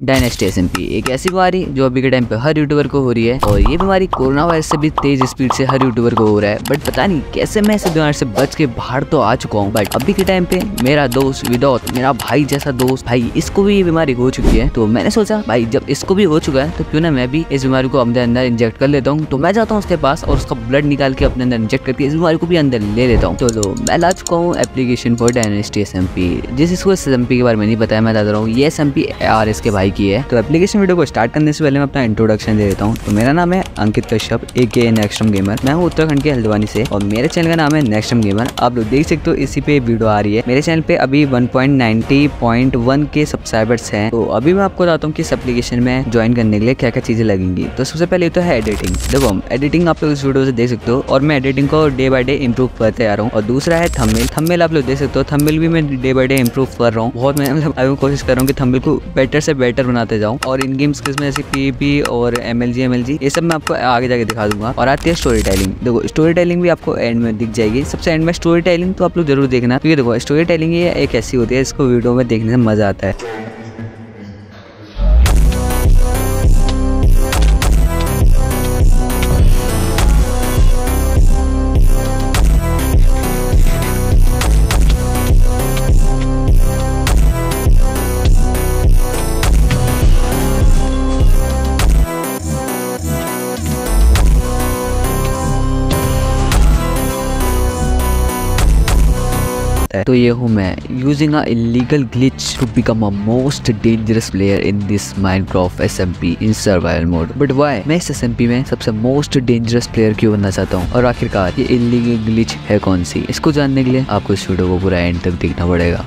Dynasty S एक ऐसी बीमारी जो अभी के टाइम पे हर यूट्यूबर को हो रही है और ये बीमारी कोरोना वायरस से भी तेज स्पीड से हर यूट्यूबर को हो रहा है। बट पता नहीं कैसे मैं इस बीमारी से बच के बाहर तो आ चुका हूँ। बट अभी के टाइम पे मेरा दोस्त विदाउट, मेरा भाई जैसा दोस्त, भाई इसको भी ये बीमारी हो चुकी है। तो मैंने सोचा, भाई जब इसको भी हो चुका है तो क्यों ना मैं भी इस बीमारी को अपने अंदर इंजेक्ट कर लेता हूँ। तो मैं जाता हूँ उसके पास और उसका ब्लड निकाल के अपने अंदर इंजेक्ट करके इस बीमारी को भी अंदर ले लेता हूँ। चलो, मैं ला चुका हूँ एप्लीकेशन फॉर डायनेस्टी एस जिस इसको एस के बारे में नहीं बताया मैं बता रहा हूँ। ये S M P R S के भाई की है। तो एप्लीकेशन वीडियो को स्टार्ट करने से पहले मैं अपना इंट्रोडक्शन दे देता हूँ। तो मेरा नाम है अंकित कश्यप ए के नेक्स्टम गेमर मैं हूँ उत्तराखंड के हल्द्वानी से और मेरे चैनल का नाम है नेक्स्टम गेमर आप लोग देख सकते हो इसी पे वीडियो आ रही है। मेरे चैनल पे अभी 1.90.1 के सब्सक्राइबर्स हैं। तो अभी मैं आपको बताता हूँ कि इस एप्लीकेशन में ज्वाइन करने के लिए क्या क्या चीज़ें लगेंगी। तो सबसे पहले तो है एडिटिंग देखो एडिटिंग आप लोग इस वीडियो से देख सकते हो और मैं एडिटिंग को डे बाय डे इम्प्रूव करते आ रहा हूँ। और दूसरा है थम्बिल थम्बिल आप लोग देख सकते हो। थम्बिल भी मैं डे बाय डे इम्प्रूव कर रहा हूँ। बहुत मैं मतलब कोशिश कर रहा हूँ कि थम्बिल को बेटर से बेटर बनाते जाऊँ और इन गेम्स के में जैसे पी और M L G M L G ये सब मैं आपको आगे जाके दिखा दूँगा और आती है स्टोरी टेलिंग देखो स्टोरी टेलिंग भी आपको एंड में दिख जाएगी। सबसे एंड में स्टोरी टेलिंग तो आप लोग ज़रूर देखना, क्योंकि देखो स्टोरी टेलिंग एक ऐसी होती है इसको वीडियो में देखने से मज़ा आता है। है। तो ये हूँ मैं। Using a illegal glitch to become a most dangerous player in this mind Minecraft SMP in survival mode but why मैं इस एसएमपी में सबसे मोस्ट डेंजरस प्लेयर क्यों बनना चाहता हूँ? और आखिरकार ये इलीगल ग्लिच है कौन सी? इसको जानने के लिए आपको इस वीडियो को पूरा एंड तक देखना पड़ेगा।